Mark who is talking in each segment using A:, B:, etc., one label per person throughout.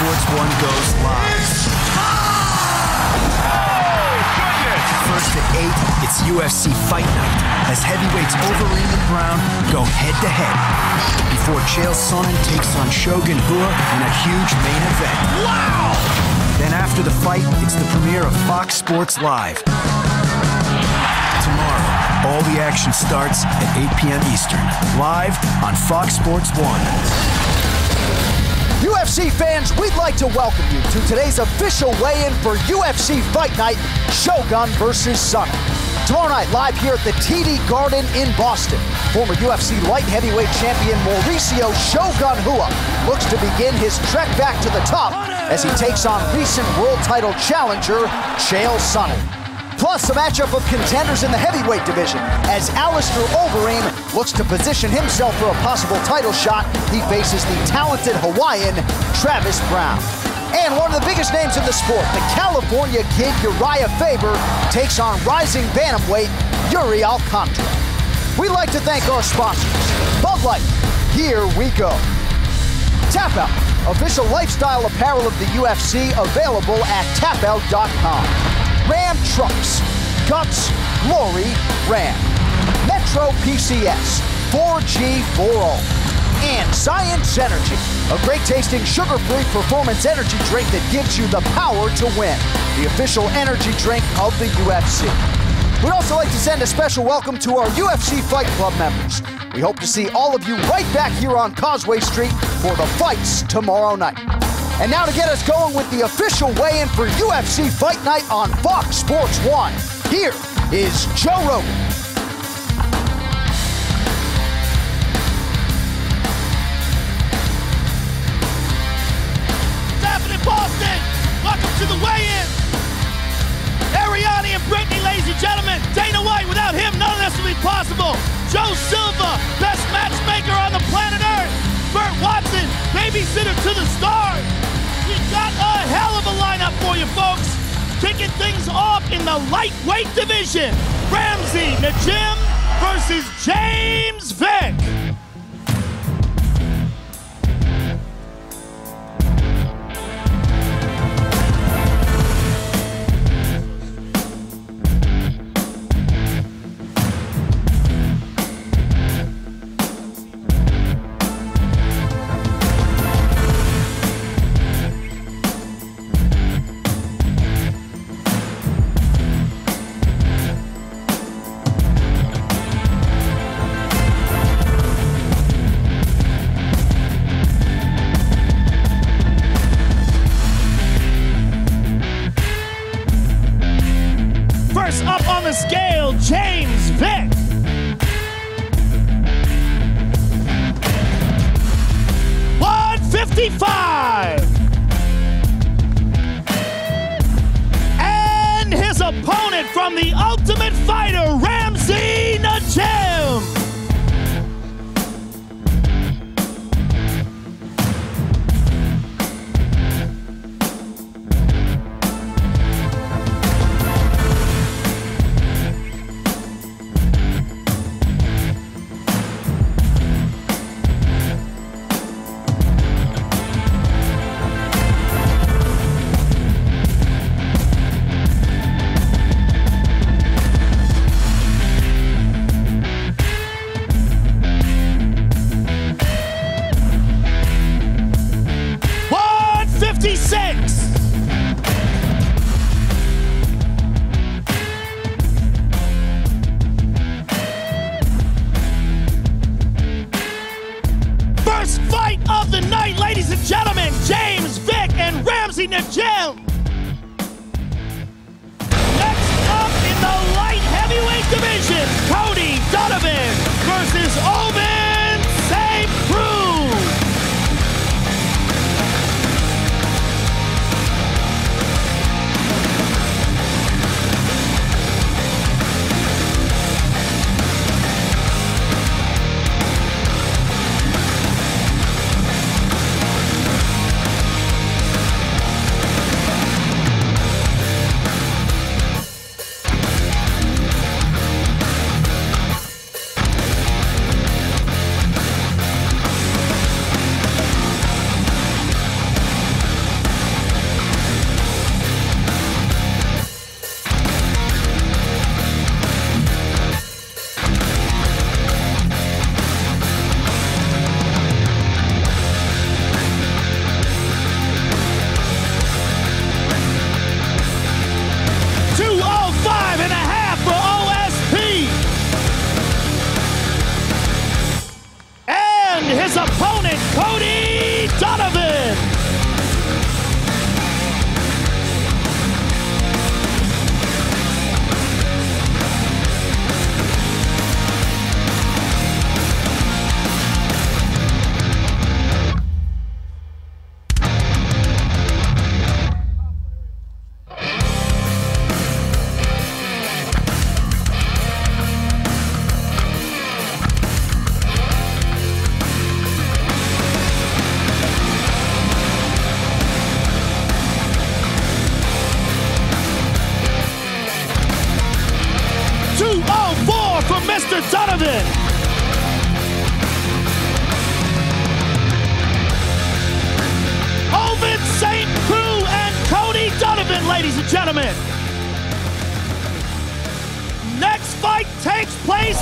A: Sports 1 goes live. First at 8, it's UFC Fight Night as heavyweights Overeem and Brown go head to head before Chael Sonnen takes on Shogun Rua in a huge main event. Wow! Then after the fight, it's the premiere of Fox Sports Live. Tomorrow, all the action starts at 8 p.m. Eastern, live on Fox Sports 1.
B: UFC fans, we'd like to welcome you to today's official weigh-in for UFC Fight Night, Shogun versus Sonnen. Tomorrow night, live here at the TD Garden in Boston, former UFC light heavyweight champion Mauricio Shogun Rua looks to begin his trek back to the top as he takes on recent world title challenger Chael Sonnen. Plus, a matchup of contenders in the heavyweight division as Alistair Overeem looks to position himself for a possible title shot. He faces the talented Hawaiian Travis Browne. And one of the biggest names in the sport, the California kid Urijah Faber, takes on rising bantamweight Yuri Alcantara. We'd like to thank our sponsors, Bud Light. Here we go. Tap Out, official lifestyle apparel of the UFC, available at tapout.com. Ram Trucks, Guts, Glory, Ram. Metro PCS, 4G40. And Xyience Energy, a great tasting sugar-free performance energy drink that gives you the power to win. The official energy drink of the UFC. We'd also like to send a special welcome to our UFC Fight Club members. We hope to see all of you right back here on Causeway Street for the fights tomorrow night. And now to get us going with the official weigh-in for UFC Fight Night on Fox Sports 1, here is Joe Rogan.
C: Happening, Boston? Welcome to the weigh-in. Arianny and Brittany, ladies and gentlemen. Dana White, without him, none things off in the lightweight division. Ramsey Nijem versus James Vick. 55! Nijem.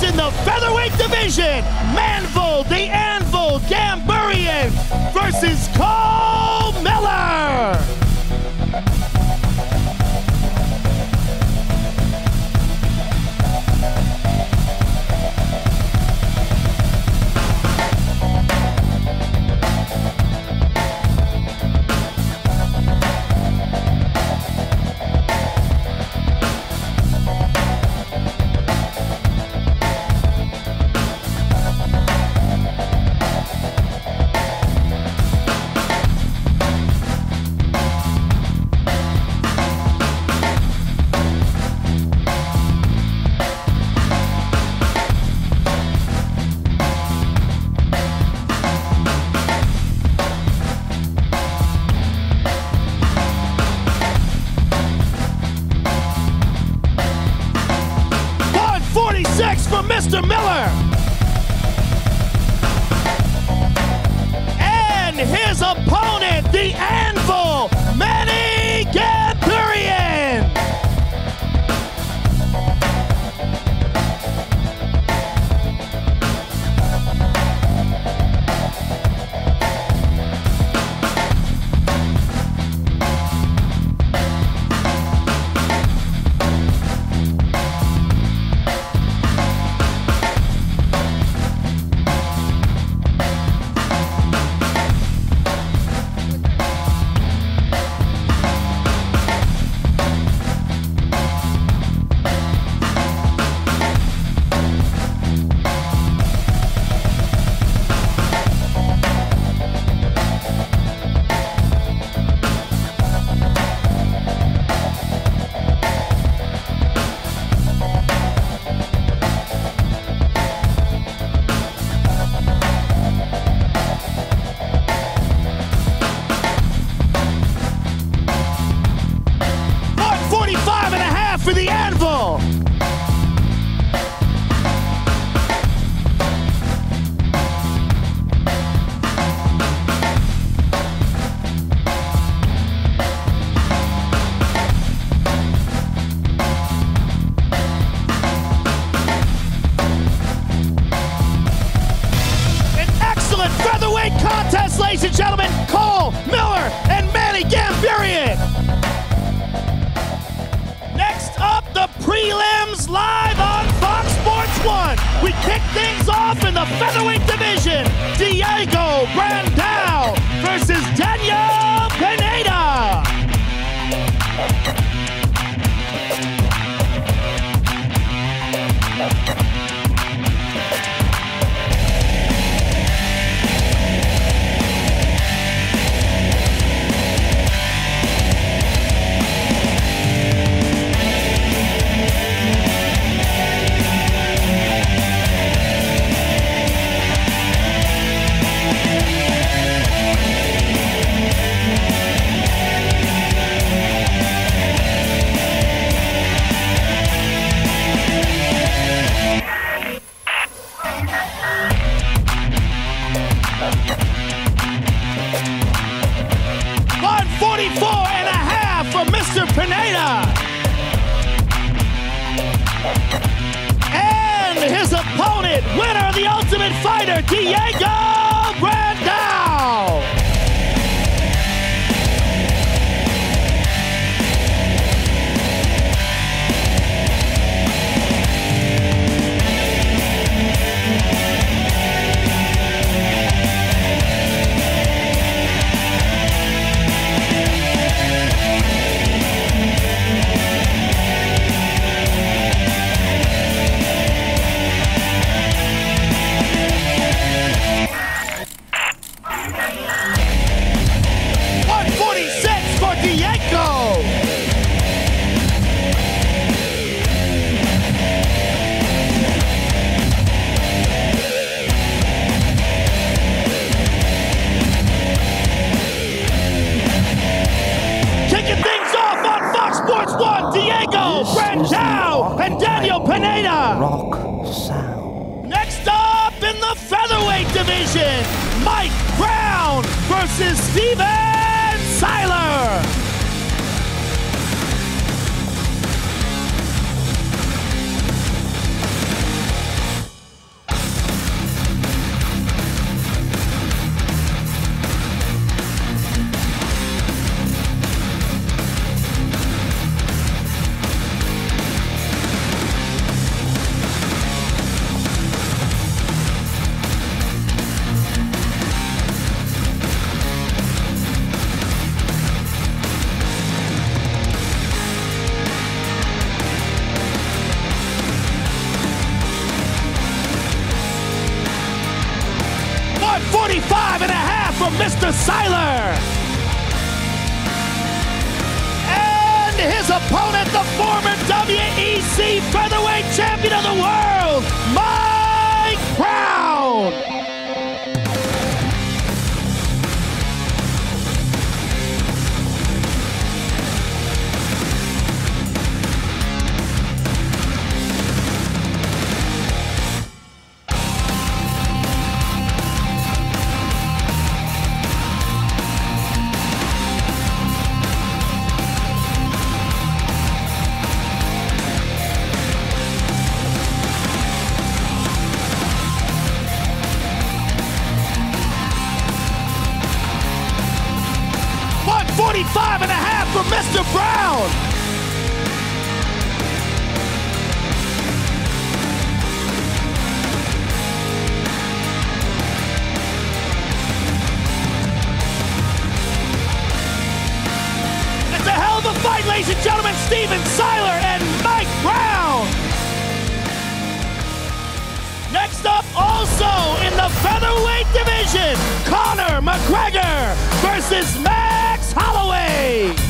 C: in the featherweight division. Manville, the Anvil, Gamburyan versus Cole Miller. WEC for Mr. Brown. It's a hell of a fight, ladies and gentlemen. Steven Siler and Mike Brown. Next up, also in the featherweight division, Conor McGregor versus Max Holloway.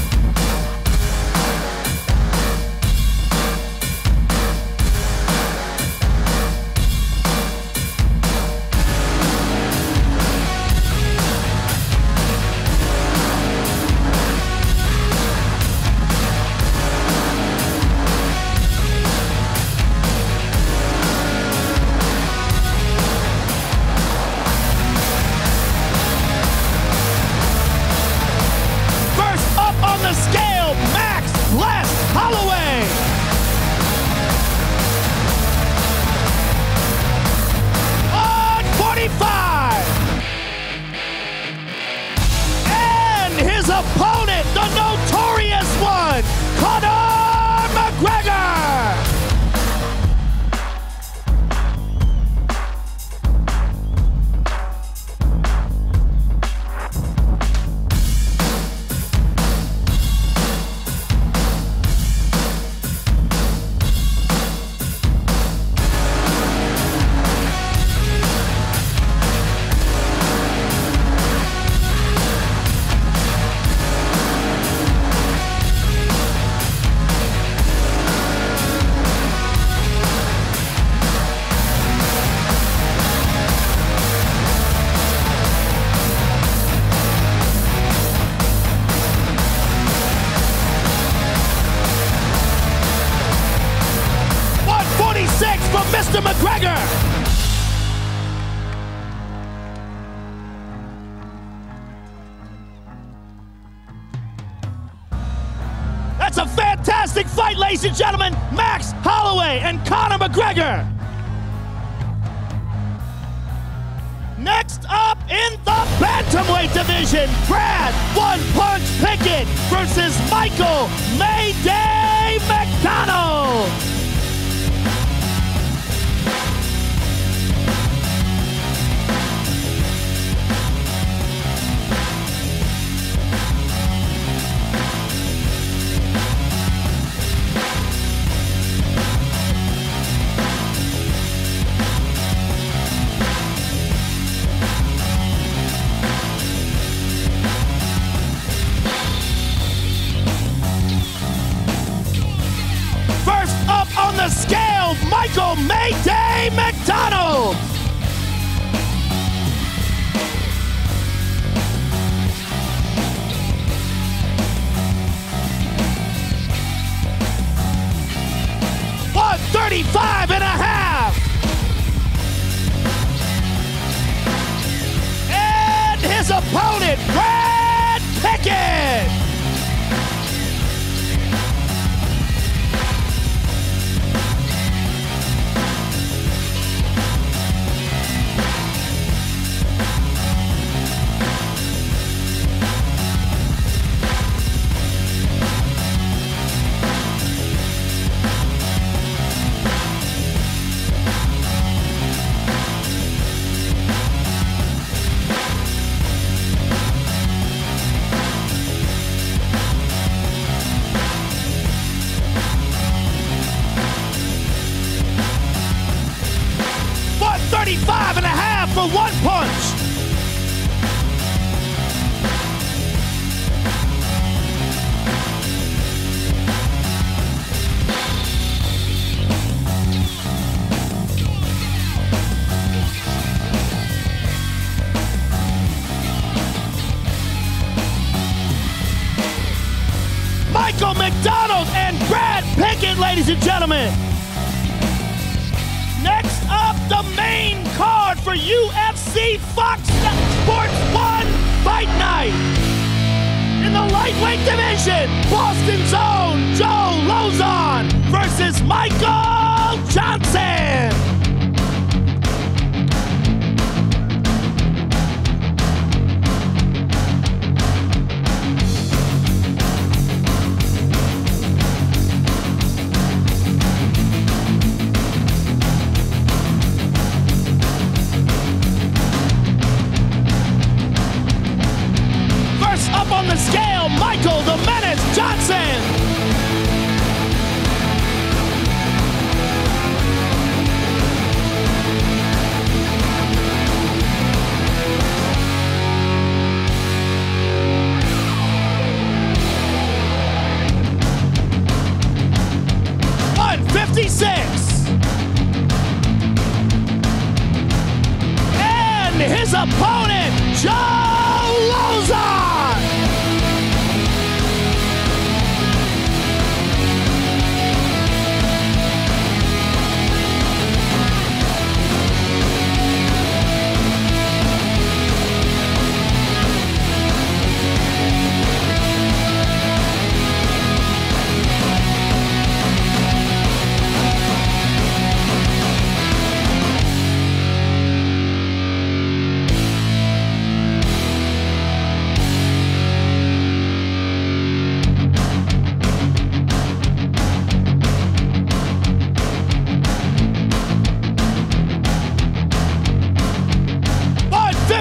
C: Ladies and gentlemen, Max Holloway and Conor McGregor. Next up in the bantamweight division, Brad One Punch Pickett versus Michael Mayday McDonald. Gentlemen. Next up, the main card for UFC Fox Sports 1 Fight Night. In the lightweight division, Boston's own Joe Lauzon versus Michael Johnson.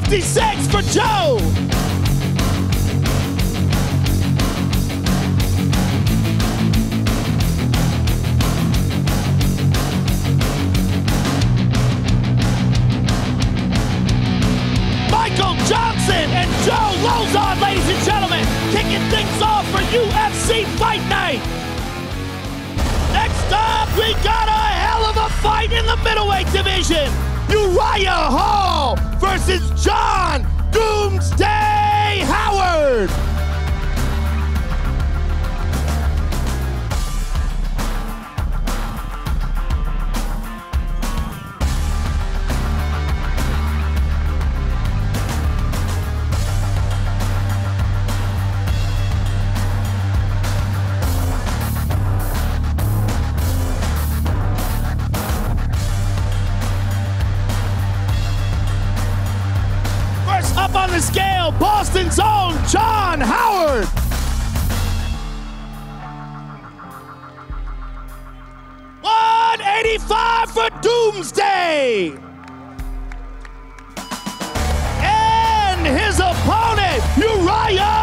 C: 56 for Joe. Michael Johnson and Joe Lauzon, ladies and gentlemen, kicking things off for UFC Fight Night. Next up, we got a hell of a fight in the middleweight division. Uriah Hall versus John Doomsday Howard. The scale, Boston's own John Howard. One eighty-five for Doomsday. And his opponent, Uriah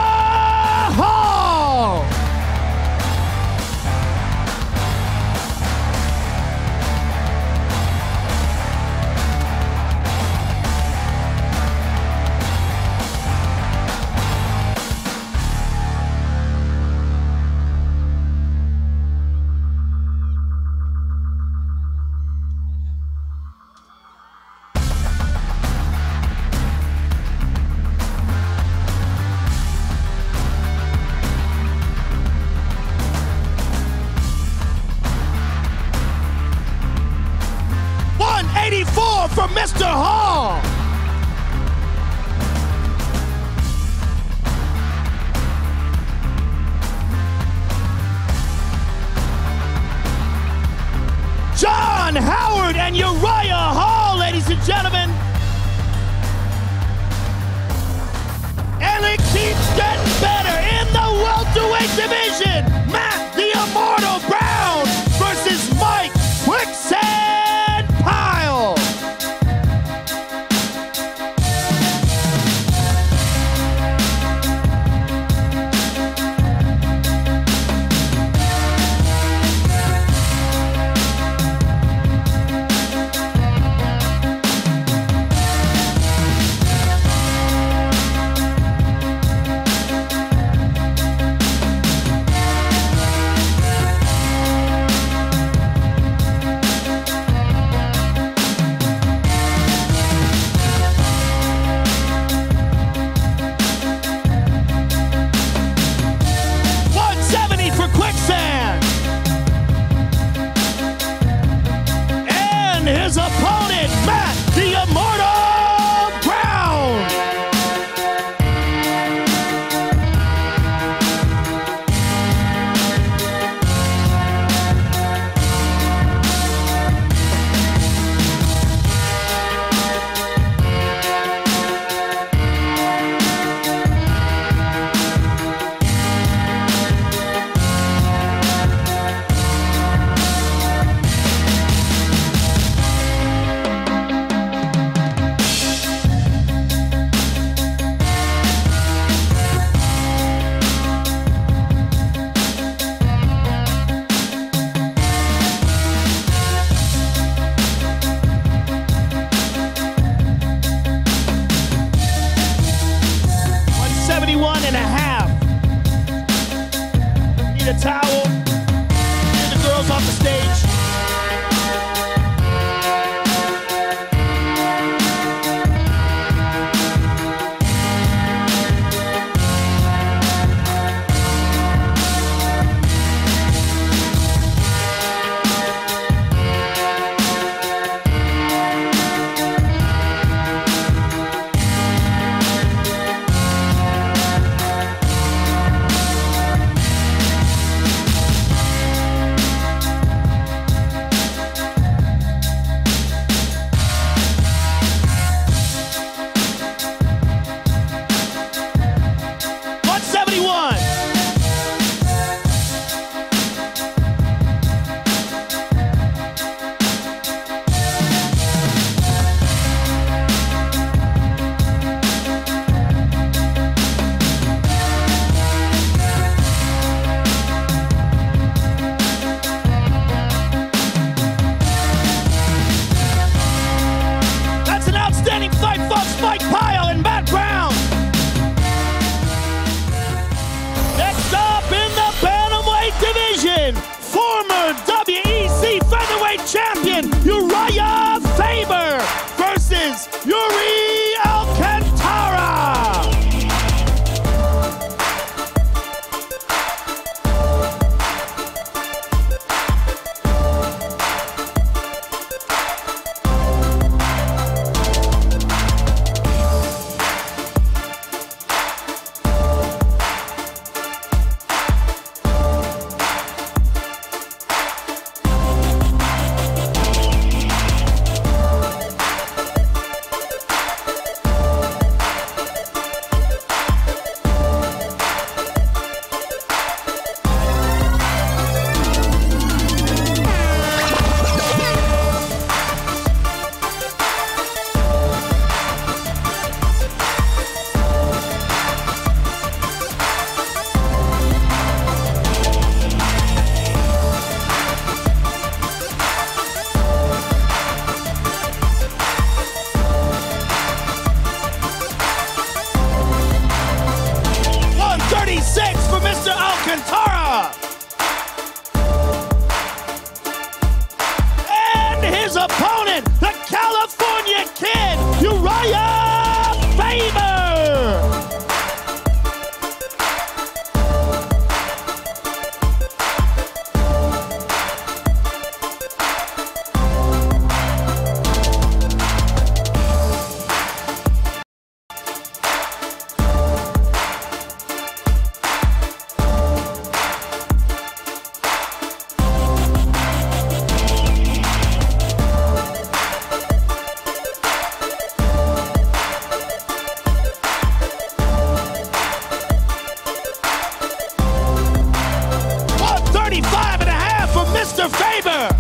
C: for Mr.
D: Faber.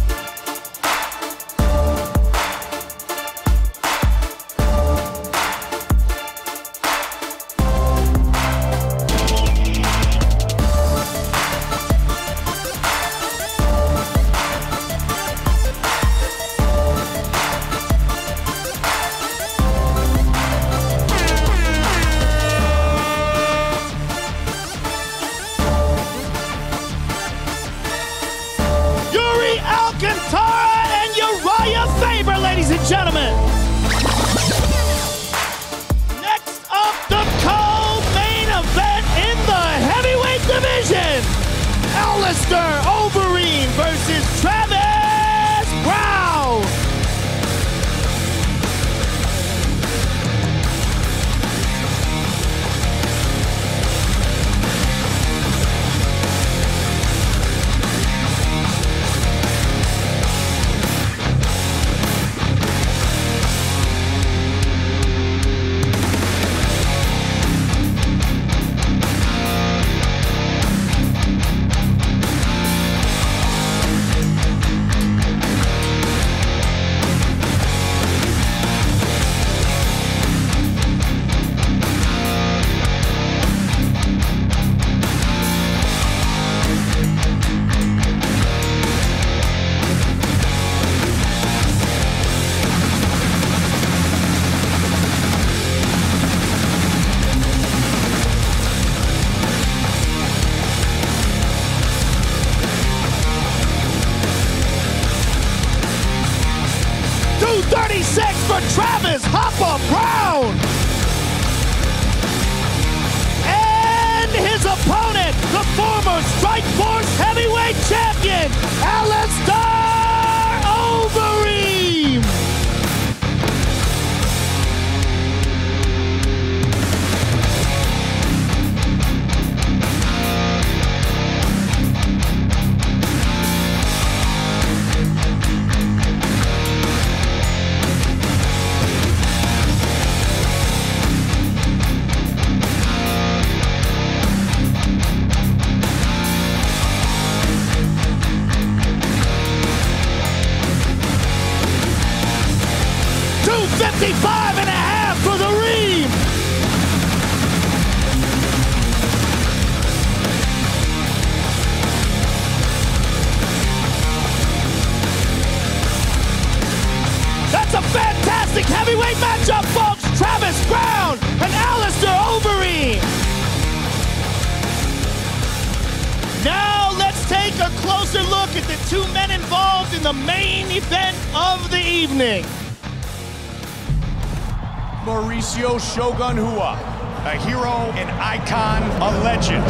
D: Shogun Rua, a hero, an icon, a legend.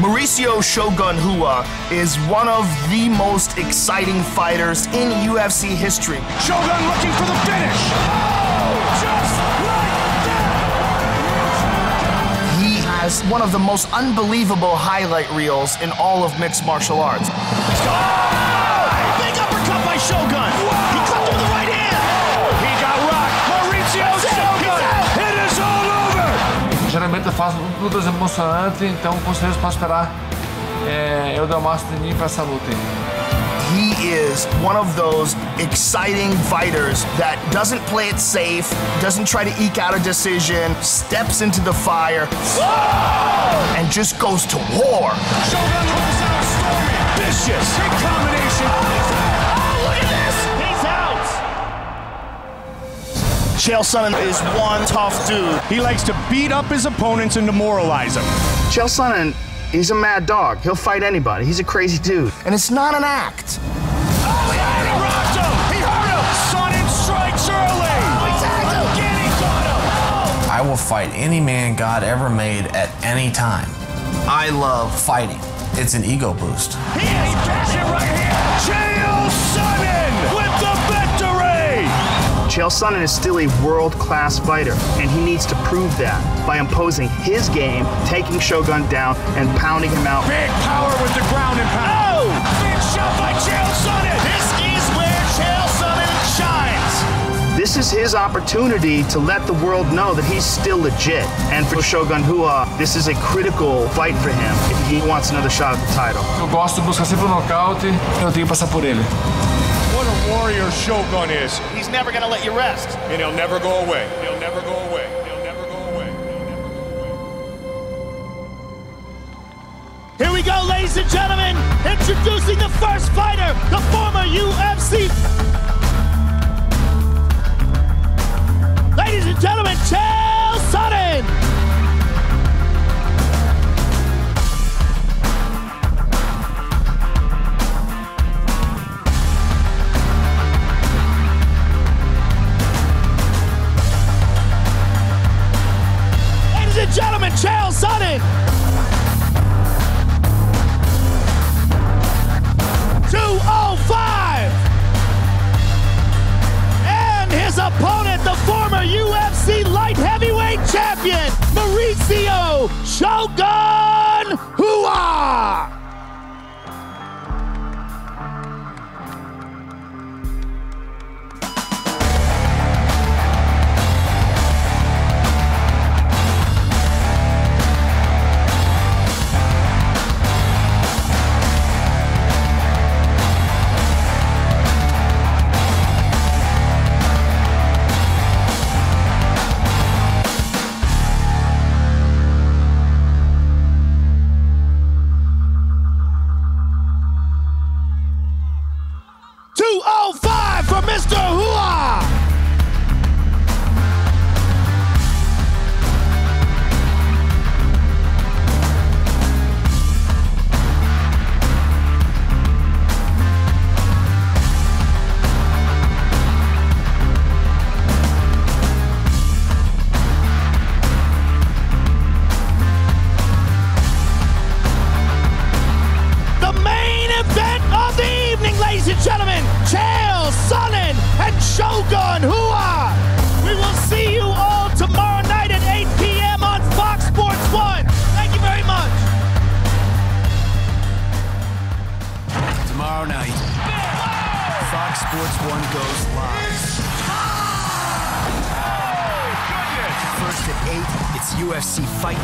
E: Mauricio Shogun Rua is one of the most exciting fighters in UFC history.
D: Shogun looking for the finish. Oh, just like that.
E: He has one of the most unbelievable highlight reels in all of mixed martial arts.
C: Oh, big uppercut by Shogun.
F: Geralmente eu lutas emocionantes, então com certeza posso esperar é, eu dar o máximo de mim para essa luta.
E: He is one of those exciting fighters that doesn't play it safe, doesn't try to eke out a decision, steps into the fire, and just goes to war.
D: Shogun comes out storming. Vicious. Big combination.
E: Chael Sonnen is one tough dude.
D: He likes to beat up his opponents and demoralize them.
E: Chael Sonnen, he's a mad dog. He'll fight anybody. He's a crazy dude. And it's not an act.
D: Oh, he rocked him. He hurt him. Sonnen strikes early. Again, he got him.
G: I will fight any man God ever made at any time. I love fighting. It's an ego boost.
D: Chael Sonnen
H: is still a world-class fighter, and he needs to prove that by imposing his game, taking Shogun down, and pounding him out.
D: Big power with the ground and pound.
C: Oh!
D: Big shot by Chael Sonnen.
C: This is where Chael Sonnen shines.
H: This is his opportunity to let the world know that he's still legit. And for Shogun Rua, this is a critical fight for him if he wants another shot at the title.
F: Eu gosto de buscar sempre o nocaute, eu tenho que passar por ele.
D: What a warrior Shogun is.
C: He's never going to let you rest.
D: And he'll never go away. He'll never go away. He'll never go away. He'll never go away.
C: Here we go, ladies and gentlemen. Introducing the first fighter, the former UFC.